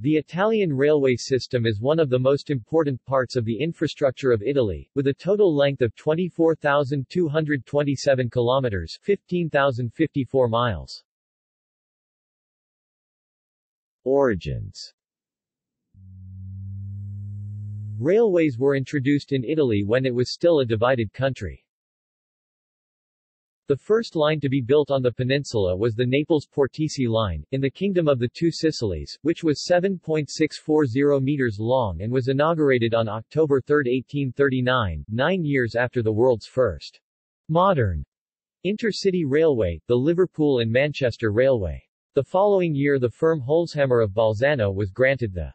The Italian railway system is one of the most important parts of the infrastructure of Italy, with a total length of 24,227 kilometers 15,054 miles. Origins Railways were introduced in Italy when it was still a divided country. The first line to be built on the peninsula was the Naples-Portici line, in the Kingdom of the Two Sicilies, which was 7.640 meters long and was inaugurated on October 3, 1839, nine years after the world's first modern intercity railway, the Liverpool and Manchester Railway. The following year the firm Holzhammer of Bolzano was granted the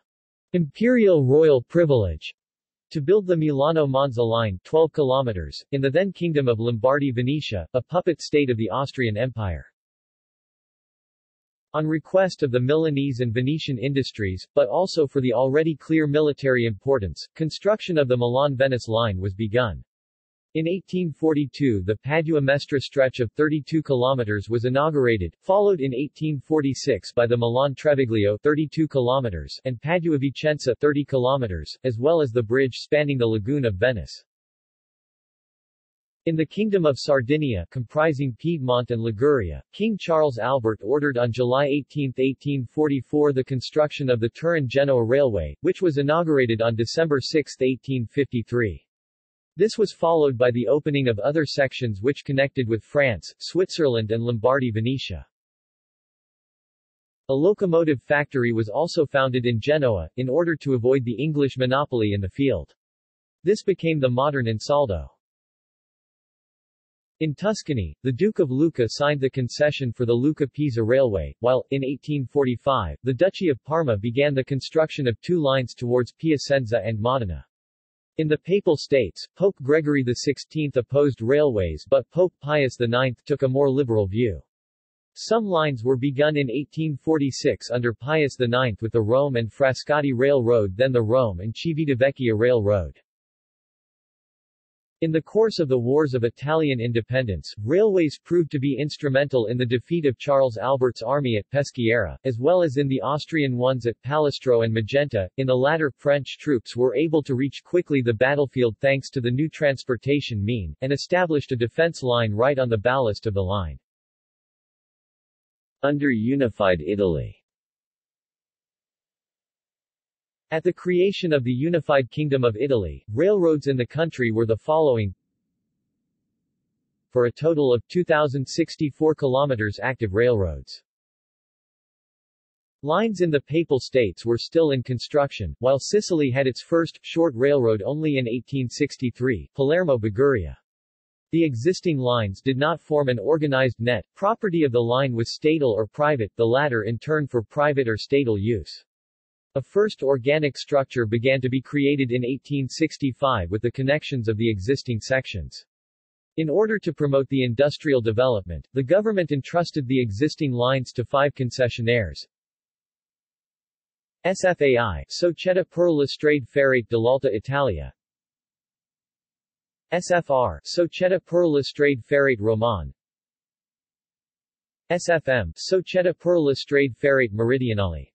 imperial royal privilege to build the Milano-Monza line 12 kilometers, in the then Kingdom of Lombardy-Venetia, a puppet state of the Austrian Empire. On request of the Milanese and Venetian industries, but also for the already clear military importance, construction of the Milan-Venice line was begun. In 1842 the Padua-Mestre stretch of 32 kilometers was inaugurated, followed in 1846 by the Milan-Treviglio 32 kilometers and Padua-Vicenza 30 kilometers, as well as the bridge spanning the lagoon of Venice. In the Kingdom of Sardinia comprising Piedmont and Liguria, King Charles Albert ordered on July 18, 1844 the construction of the Turin-Genoa Railway, which was inaugurated on December 6, 1853. This was followed by the opening of other sections which connected with France, Switzerland and Lombardy-Venetia. A locomotive factory was also founded in Genoa, in order to avoid the English monopoly in the field. This became the modern Ansaldo. In Tuscany, the Duke of Lucca signed the concession for the Lucca-Pisa Railway, while, in 1845, the Duchy of Parma began the construction of two lines towards Piacenza and Modena. In the Papal States, Pope Gregory XVI opposed railways but Pope Pius IX took a more liberal view. Some lines were begun in 1846 under Pius IX with the Rome and Frascati Railroad then the Rome and Civitavecchia Railroad. In the course of the Wars of Italian independence, railways proved to be instrumental in the defeat of Charles Albert's army at Peschiera, as well as in the Austrian ones at Palestro and Magenta. In the latter French troops were able to reach quickly the battlefield thanks to the new transportation mean, and established a defense line right on the ballast of the line. Under unified Italy At the creation of the unified Kingdom of Italy, railroads in the country were the following for a total of 2,064 kilometers active railroads. Lines in the Papal States were still in construction, while Sicily had its first, short railroad only in 1863, Palermo-Liguria. The existing lines did not form an organized net, property of the line was statal or private, the latter in turn for private or statal use. A first organic structure began to be created in 1865 with the connections of the existing sections. In order to promote the industrial development, the government entrusted the existing lines to five concessionaires. SFAI, Società per la Strade Ferrate dell'Alta Italia SFR, Società per la Strade Ferrate Romane SFM, Società per la Strade Ferrate Meridionale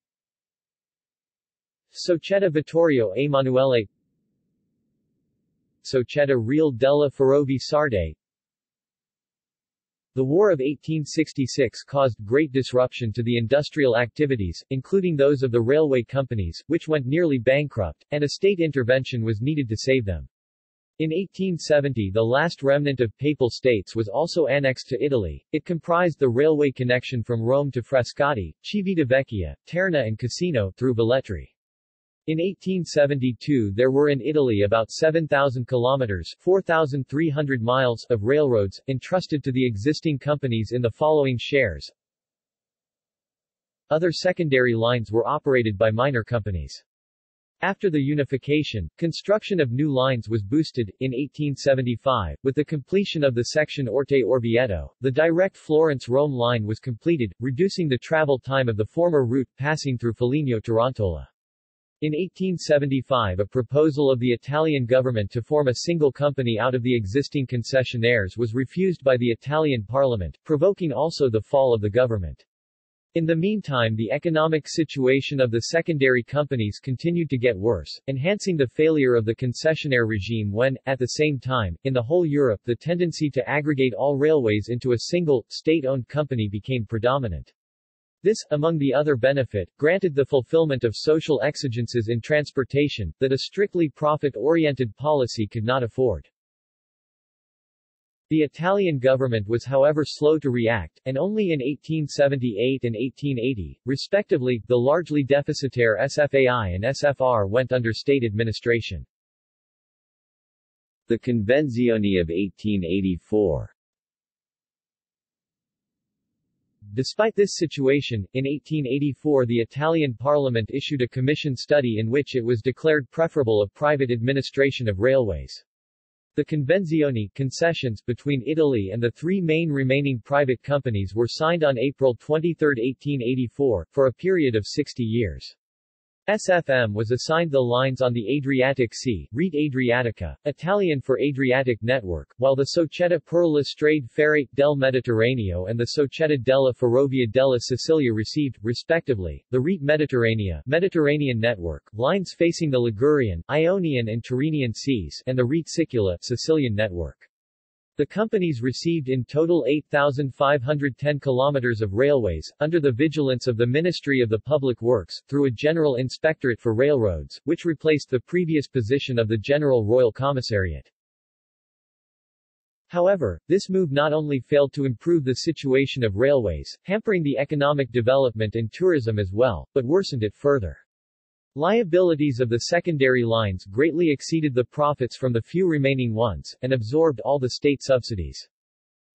Società Vittorio Emanuele Società Reale della Ferrovie Sarde The War of 1866 caused great disruption to the industrial activities, including those of the railway companies, which went nearly bankrupt, and a state intervention was needed to save them. In 1870 the last remnant of Papal States was also annexed to Italy. It comprised the railway connection from Rome to Frascati, Civitavecchia, Terni and Cassino through Velletri. In 1872 there were in Italy about 7,000 kilometers 4,300 miles of railroads, entrusted to the existing companies in the following shares. Other secondary lines were operated by minor companies. After the unification, construction of new lines was boosted, in 1875, with the completion of the section Orte-Orvieto, the direct Florence-Rome line was completed, reducing the travel time of the former route passing through Foligno-Terontola. In 1875 a proposal of the Italian government to form a single company out of the existing concessionaires was refused by the Italian parliament, provoking also the fall of the government. In the meantime the economic situation of the secondary companies continued to get worse, enhancing the failure of the concessionaire regime when, at the same time, in the whole Europe the tendency to aggregate all railways into a single, state-owned company became predominant. This, among the other benefit, granted the fulfillment of social exigences in transportation, that a strictly profit-oriented policy could not afford. The Italian government was however slow to react, and only in 1878 and 1880, respectively, the largely deficitaire SFAI and SFR went under state administration. The Convenzione of 1884 Despite this situation, in 1884 the Italian parliament issued a commission study in which it was declared preferable a private administration of railways. The convenzioni concessions between Italy and the three main remaining private companies were signed on April 23, 1884, for a period of 60 years. SFM was assigned the lines on the Adriatic Sea, Rete Adriatica, Italian for Adriatic Network, while the Società per la Strade Ferrate del Mediterraneo and the Società della Ferrovia della Sicilia received, respectively, the Rete Mediterranea Mediterranean Network, lines facing the Ligurian, Ionian and Tyrrhenian seas, and the Rete Sicula Sicilian Network. The companies received in total 8,510 kilometers of railways, under the vigilance of the Ministry of the Public Works, through a General Inspectorate for Railroads, which replaced the previous position of the General Royal Commissariat. However, this move not only failed to improve the situation of railways, hampering the economic development and tourism as well, but worsened it further. Liabilities of the secondary lines greatly exceeded the profits from the few remaining ones, and absorbed all the state subsidies.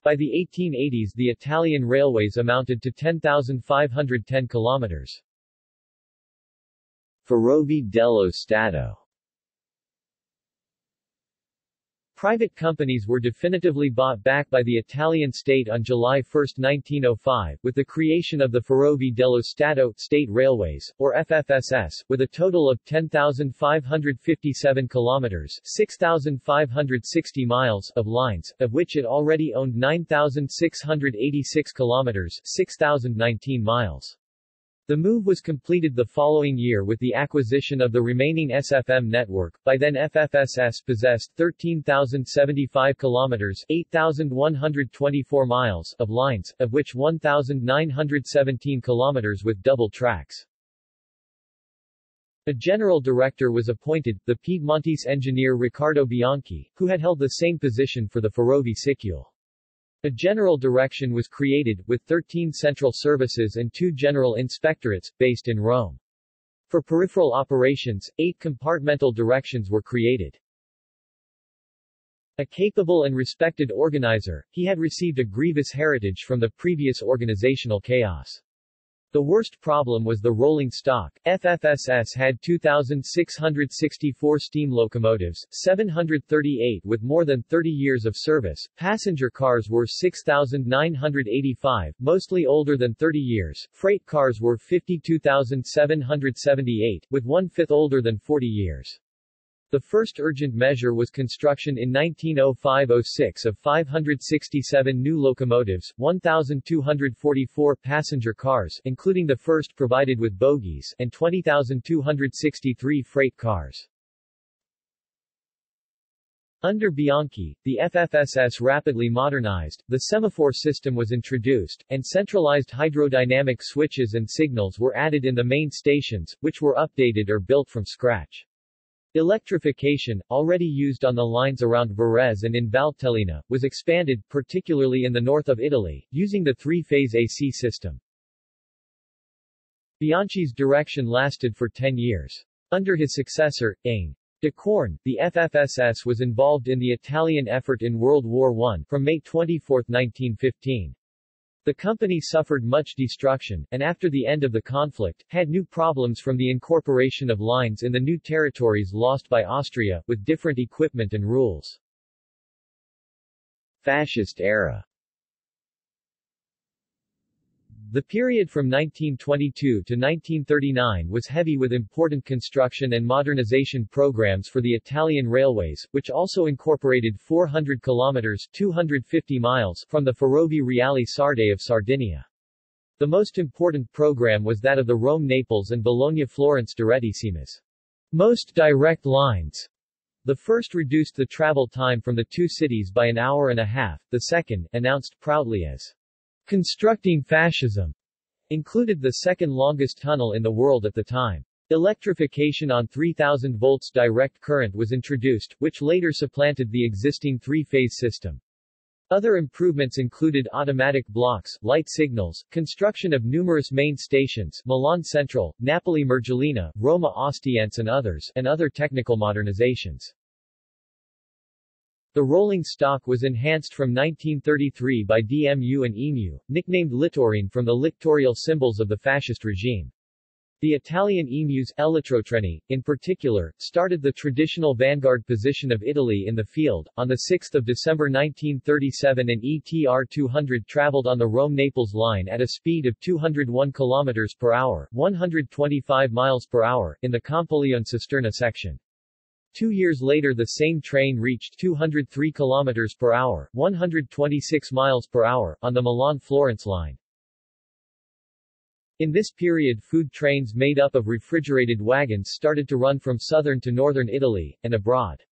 By the 1880s the Italian railways amounted to 10,510 kilometers. Ferrovie dello Stato Private companies were definitively bought back by the Italian state on July 1, 1905, with the creation of the Ferrovie dello Stato State Railways, or FFSS, with a total of 10,557 kilometers 6,560 miles of lines, of which it already owned 9,686 kilometers 6,019 miles. The move was completed the following year with the acquisition of the remaining SFM network. By then FFSS possessed 13,075 kilometers, 8,124 miles of lines, of which 1,917 kilometers with double tracks. A general director was appointed, the Piedmontese engineer Riccardo Bianchi, who had held the same position for the Ferrovie Sicule. A general direction was created, with 13 central services and two general inspectorates, based in Rome. For peripheral operations, eight compartmental directions were created. A capable and respected organizer, he had received a grievous heritage from the previous organizational chaos. The worst problem was the rolling stock. FFSS had 2,664 steam locomotives, 738 with more than 30 years of service. Passenger cars were 6,985, mostly older than 30 years. Freight cars were 52,778, with one-fifth older than 40 years. The first urgent measure was construction in 1905-06 of 567 new locomotives, 1,244 passenger cars including the first provided with bogies and 20,263 freight cars. Under Bianchi, the FFSS rapidly modernized, the semaphore system was introduced, and centralized hydrodynamic switches and signals were added in the main stations, which were updated or built from scratch. Electrification, already used on the lines around Varese and in Valtellina, was expanded, particularly in the north of Italy, using the three-phase AC system. Bianchi's direction lasted for 10 years. Under his successor, Ing. de Corn, the FFSS was involved in the Italian effort in World War I, from May 24, 1915. The company suffered much destruction, and after the end of the conflict, had new problems from the incorporation of lines in the new territories lost by Austria, with different equipment and rules. Fascist era the period from 1922 to 1939 was heavy with important construction and modernization programs for the Italian railways, which also incorporated 400 kilometers 250 miles from the Ferrovie Reale Sarde of Sardinia. The most important program was that of the Rome-Naples and Bologna-Florence Direttissimas. Most direct lines. The first reduced the travel time from the two cities by an hour and a half, the second, announced proudly as constructing fascism, included the second longest tunnel in the world at the time. Electrification on 3000 volts direct current was introduced, which later supplanted the existing three-phase system. Other improvements included automatic blocks, light signals, construction of numerous main stations Milan Central, Napoli Mergellina, Roma Ostiense and others, and other technical modernizations. The rolling stock was enhanced from 1933 by DMU and EMU, nicknamed Littorine from the lictorial symbols of the fascist regime. The Italian emus Elettrotreni, in particular, started the traditional vanguard position of Italy in the field. On 6 December 1937 an ETR 200 traveled on the Rome-Naples line at a speed of 201 km per hour 125 miles per hour in the Campoleone-Cisterna section. Two years later the same train reached 203 km per hour 126 miles per hour on the Milan-Florence line. In this period food trains made up of refrigerated wagons started to run from southern to northern Italy, and abroad.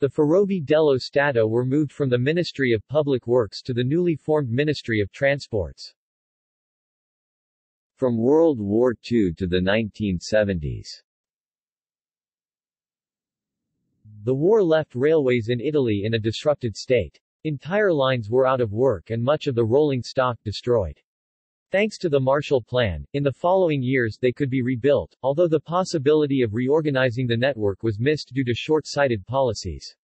The Ferrovie dello Stato were moved from the Ministry of Public Works to the newly formed Ministry of Transports. From World War II to the 1970s The war left railways in Italy in a disrupted state. Entire lines were out of work and much of the rolling stock destroyed. Thanks to the Marshall Plan, in the following years they could be rebuilt, although the possibility of reorganizing the network was missed due to short-sighted policies.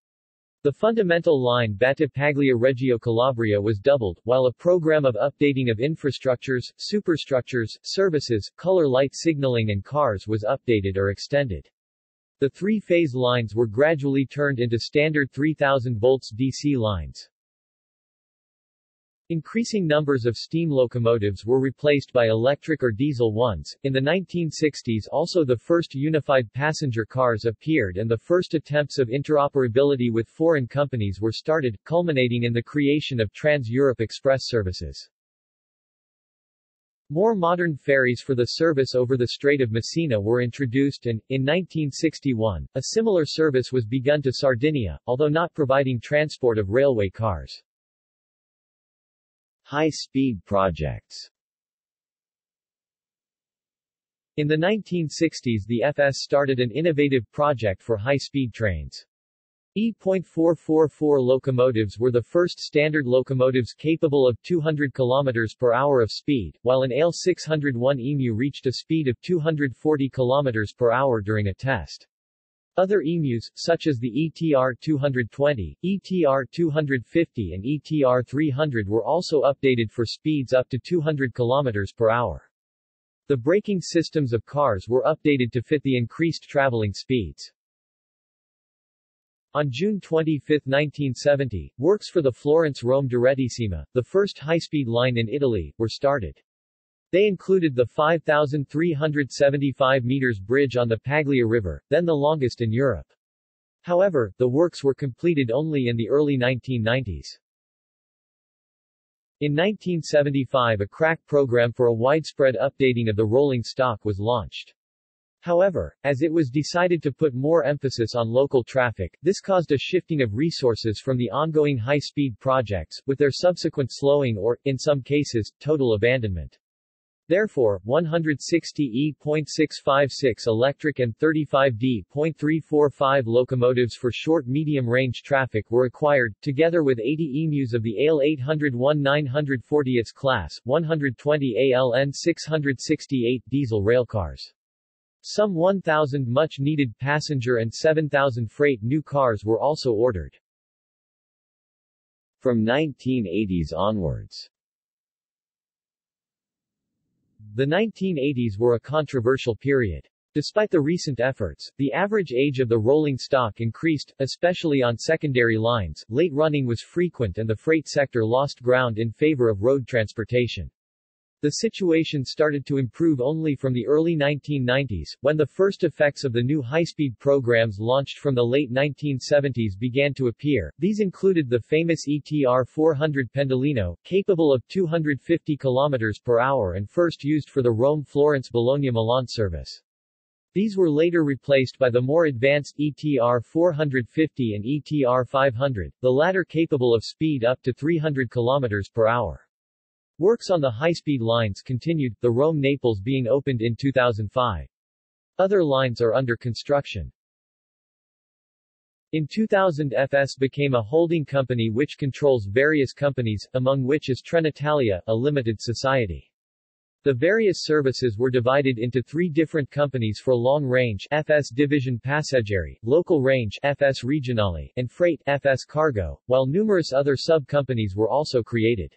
The fundamental line Battipaglia-Reggio Calabria was doubled, while a program of updating of infrastructures, superstructures, services, color light signaling and cars was updated or extended. The three-phase lines were gradually turned into standard 3000 volts DC lines. Increasing numbers of steam locomotives were replaced by electric or diesel ones. In the 1960s also the first unified passenger cars appeared and the first attempts of interoperability with foreign companies were started, culminating in the creation of Trans-Europe Express services. More modern ferries for the service over the Strait of Messina were introduced and, in 1961, a similar service was begun to Sardinia, although not providing transport of railway cars. High-speed projects In the 1960s the FS started an innovative project for high-speed trains. E.444 locomotives were the first standard locomotives capable of 200 km per hour of speed, while an ALe 601 EMU reached a speed of 240 km per hour during a test. Other emus, such as the ETR-220, ETR-250 and ETR-300 were also updated for speeds up to 200 km per hour. The braking systems of cars were updated to fit the increased traveling speeds. On June 25, 1970, works for the Florence-Rome Direttissima, the first high-speed line in Italy, were started. They included the 5,375 meters bridge on the Paglia River, then the longest in Europe. However, the works were completed only in the early 1990s. In 1975 a crack program for a widespread updating of the rolling stock was launched. However, as it was decided to put more emphasis on local traffic, this caused a shifting of resources from the ongoing high-speed projects, with their subsequent slowing or, in some cases, total abandonment. Therefore, 160E.656 electric and 35D.345 locomotives for short-medium-range traffic were acquired, together with 80 EMUs of the AL 801-940th class, 120 ALN 668 diesel railcars. Some 1,000 much-needed passenger and 7,000 freight new cars were also ordered. From 1980s onwards the 1980s were a controversial period. Despite the recent efforts, the average age of the rolling stock increased, especially on secondary lines, late running was frequent and the freight sector lost ground in favor of road transportation. The situation started to improve only from the early 1990s, when the first effects of the new high-speed programs launched from the late 1970s began to appear. These included the famous ETR 400 Pendolino, capable of 250 km per hour and first used for the Rome-Florence-Bologna-Milan service. These were later replaced by the more advanced ETR 450 and ETR 500, the latter capable of speed up to 300 km per hour. Works on the high-speed lines continued, the Rome-Naples being opened in 2005. Other lines are under construction. In 2000 FS became a holding company which controls various companies, among which is Trenitalia, a limited society. The various services were divided into three different companies for long range FS Division Passeggeri, local range FS Regionale, and freight FS Cargo, while numerous other sub-companies were also created.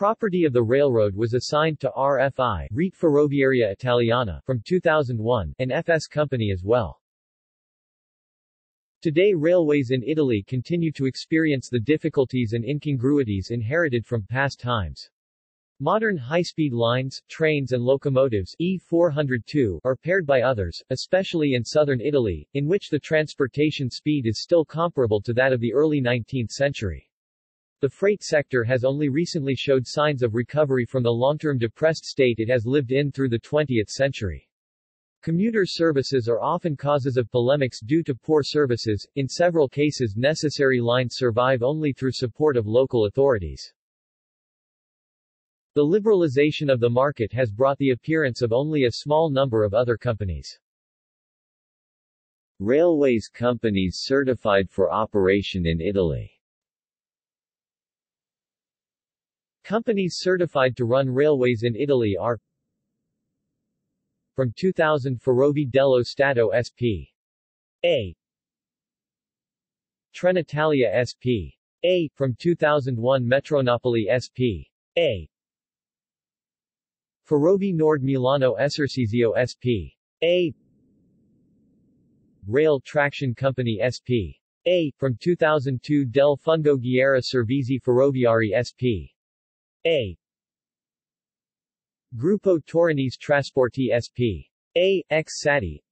Property of the railroad was assigned to RFI Rete Ferroviaria Italiana from 2001, an FS company as well. Today railways in Italy continue to experience the difficulties and incongruities inherited from past times. Modern high-speed lines, trains and locomotives E402 are paired by others, especially in southern Italy, in which the transportation speed is still comparable to that of the early 19th century. The freight sector has only recently showed signs of recovery from the long-term depressed state it has lived in through the 20th century. Commuter services are often causes of polemics due to poor services, in several cases necessary lines survive only through support of local authorities. The liberalization of the market has brought the appearance of only a small number of other companies. Railways companies certified for operation in Italy Companies certified to run railways in Italy are From 2000 Ferrovie dello Stato SP. A. Trenitalia SP. A. From 2001 Metronapoli SP. A. Ferrovie Nord Milano Esercizio SP. A. Rail Traction Company SP. A. From 2002 Del Fungo Giera Servizi Ferroviari SP. A. Gruppo Torinese Trasporti SP. A. Ex Sati.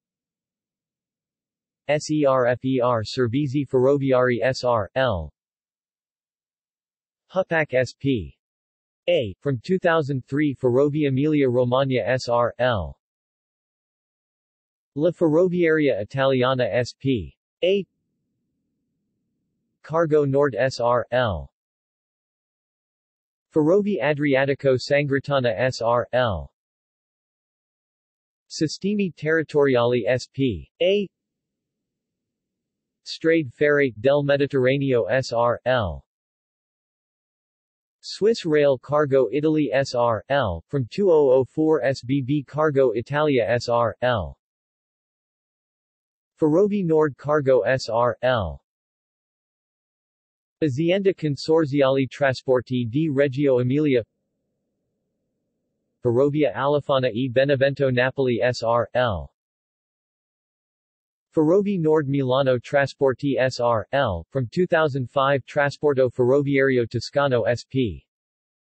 SERFER Servizi Ferroviari SR. L. Hupac SP. A. From 2003 Ferrovia Emilia Romagna SR. L. La Ferroviaria Italiana SP. A. Cargo Nord SR. L. Ferrovie Adriatico Sangritana S.R.L. Sistemi Territoriali S.P. A. Strade Ferrate del Mediterraneo S.R.L. Swiss Rail Cargo Italy S.R.L. from 2004 SBB Cargo Italia S.R.L. Ferrovie Nord Cargo S.R.L. Azienda Consorziali Trasporti di Reggio Emilia Ferrovia Alifana e Benevento Napoli S.R.L. Ferrovie Nord Milano Trasporti S.R.L. from 2005 Trasporto Ferroviario Toscano S.P.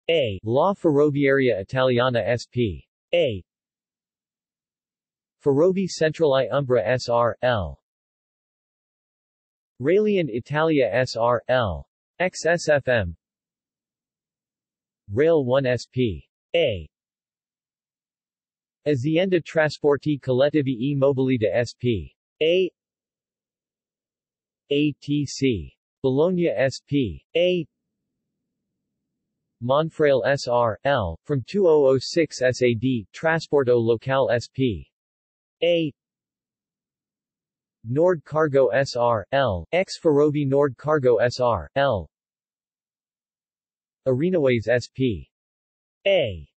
A. La Ferroviaria Italiana S.P. A. Ferrovie Centrale Umbra S.R.L. Railion Italia S.R.L. XSFM Rail 1 SP. A. Azienda Trasporti Collettivi e Mobilità SP. A. ATC. Bologna SP. A. Monfrail SR. L. From 2006 SAD, Trasporto Locale SP. Nord Cargo SR. L. Ex Ferrovie Nord Cargo SR. L. Arenaways SP. A.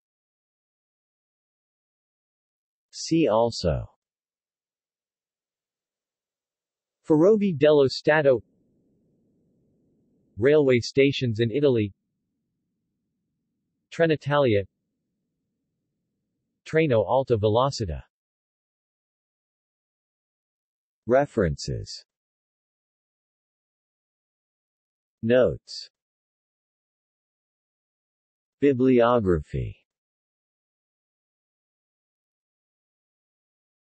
See also Ferrovie dello Stato Railway stations in Italy Trenitalia Treno Alta Velocità References. Notes. Bibliography